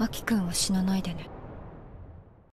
アキ君は死なないでね。